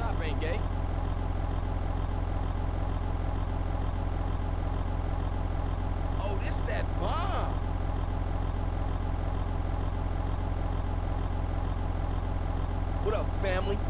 top ain't gay. Oh, this that bomb. What up, family?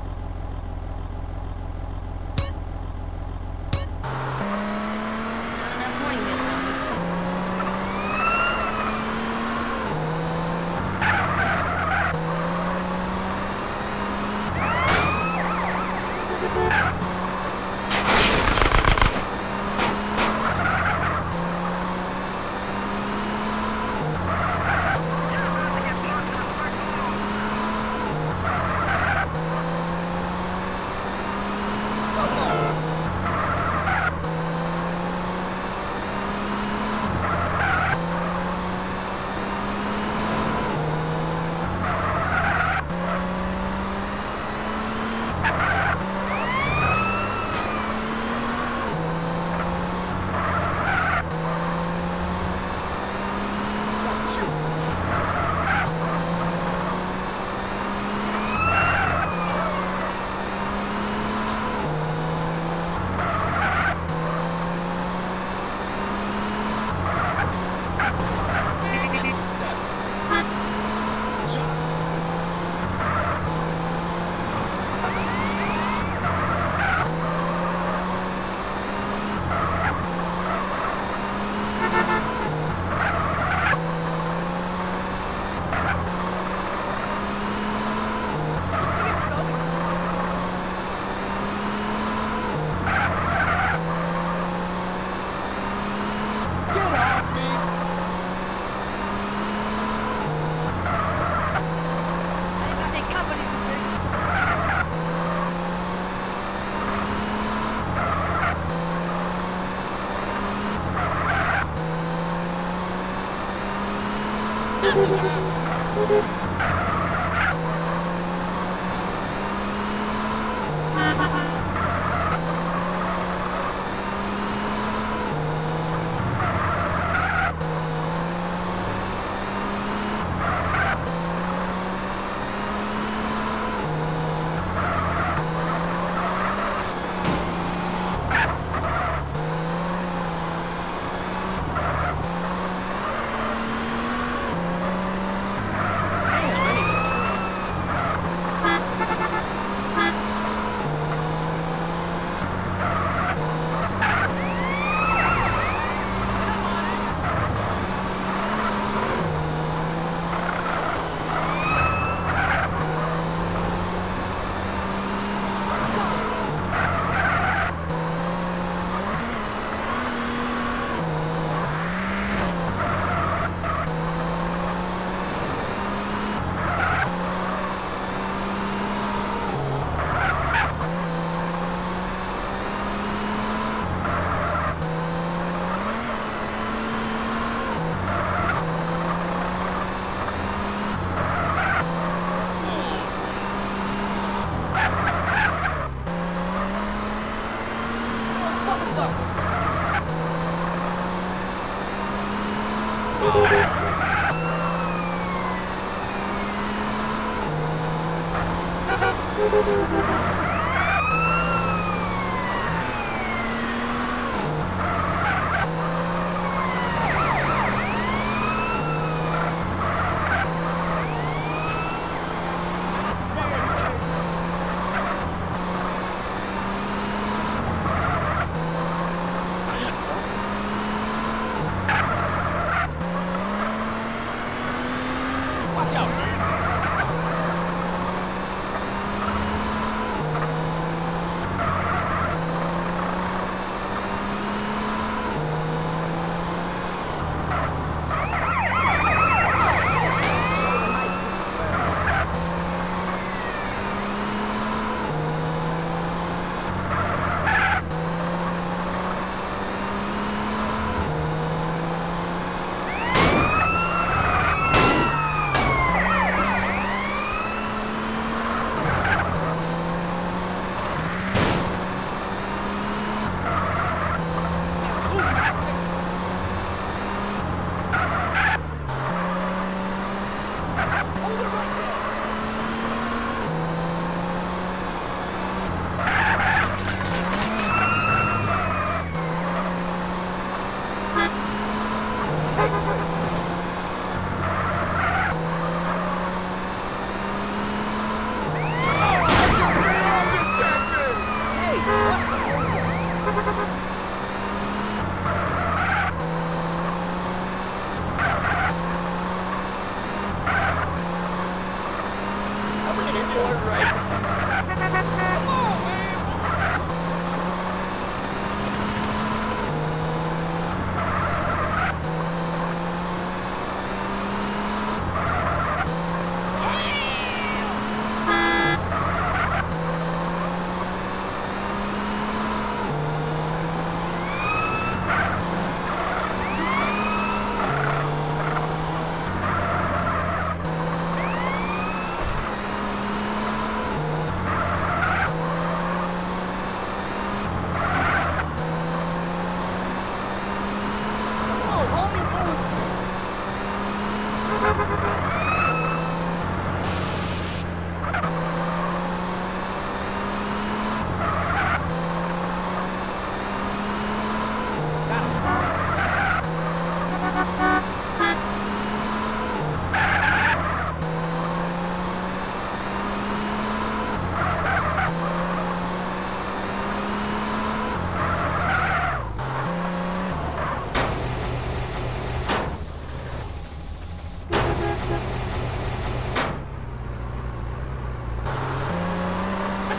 By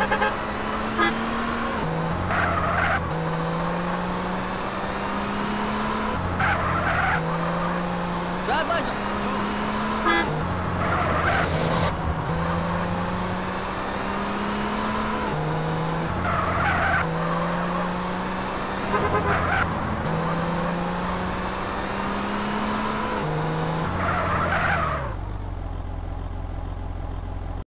some.